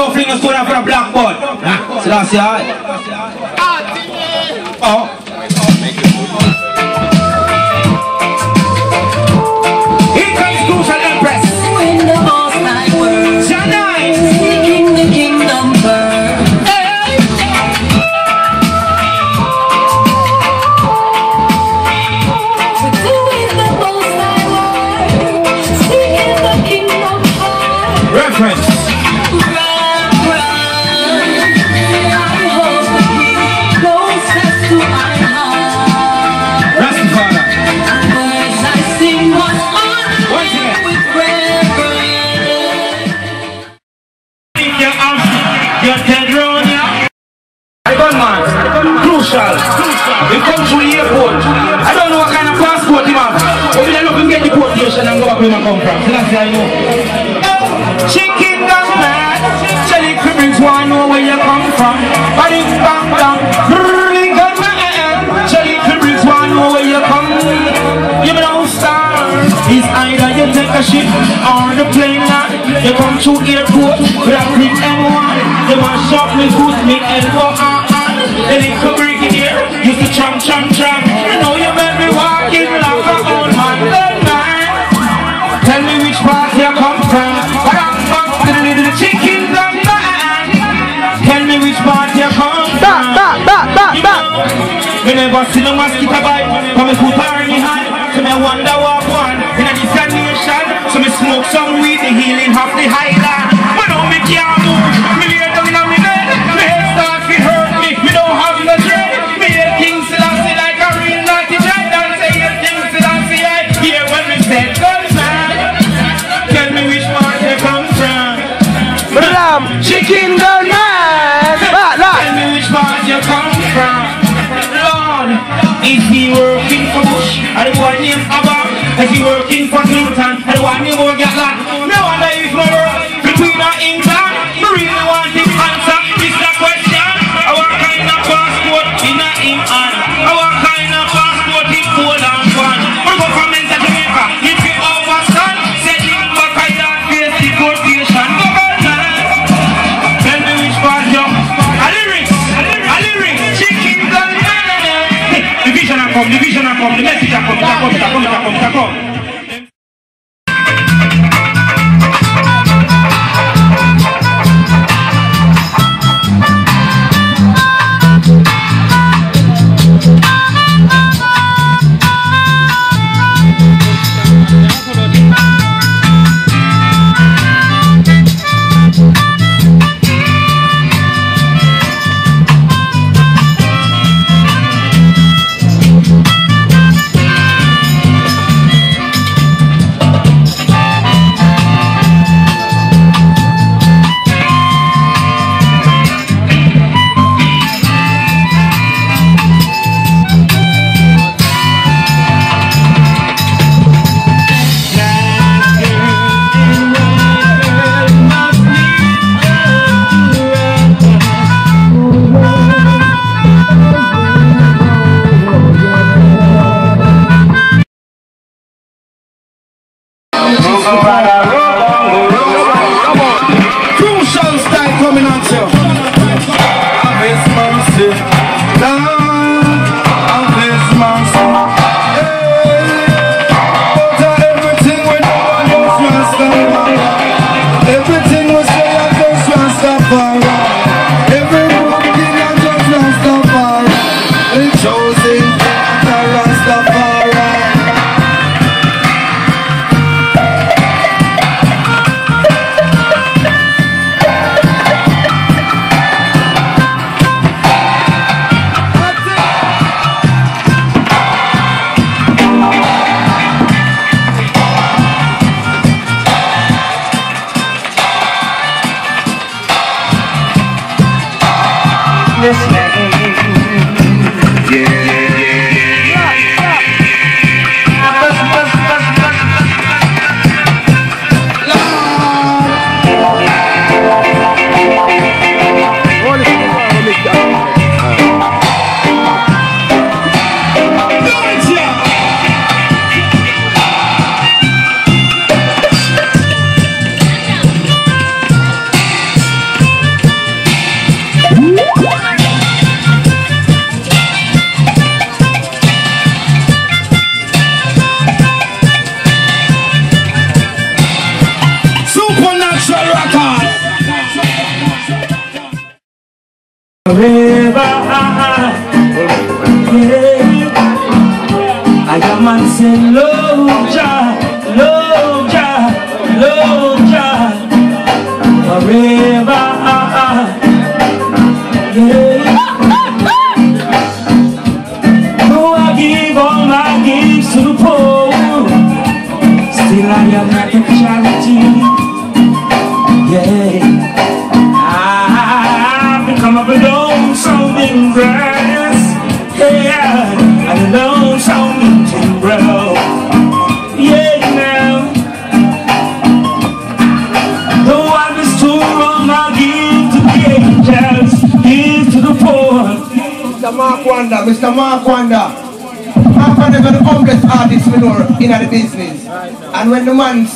Don't fling a stone for a blackboard. So that's it. Oh. Your dead round ya. I gun man. Crucial. He come through the airport. I don't know what kind of passport he have. But we if he get deportation and go back where he come from. So that's how I know. Chicken gun man. Jelly cripples want know where you come from. But it's bang bang. Brrrr, gun man. Jelly cripples want know where you come. You know star. It's either you take a ship or the plane land. You come through airport quick M1. They want shop me foot, me elbow and hand. The little brigadier used to tram tram tram. You know you make me walking like a old man. Then man, tell me which part you come from. I'm back to the little chicken gun man. Tell me which part you come from. Back, back, back, You know, Me never see no mosquito bite But me put her in the hand So me wonder Bram, chicken gun man. Ba, la. Tell me which part you come from. Lord, is he working for Bush? Or the one named Abba? Is he working for Clinton? Or the one named Ogatlan? Crucial Yeah. I got man say, love Jah, forever. No, I give all my gifts to the poor. Still, I am not a charity, yeah. Sounding grass. Yeah, and alone sounding timbrel. Yeah, now. Though I was too wrong, I give to the angels, give to the poor. Mr. Mark Wonder, Mr. Mark Wonder. Mark Wonder is the humblest artist we know in the business. And when the man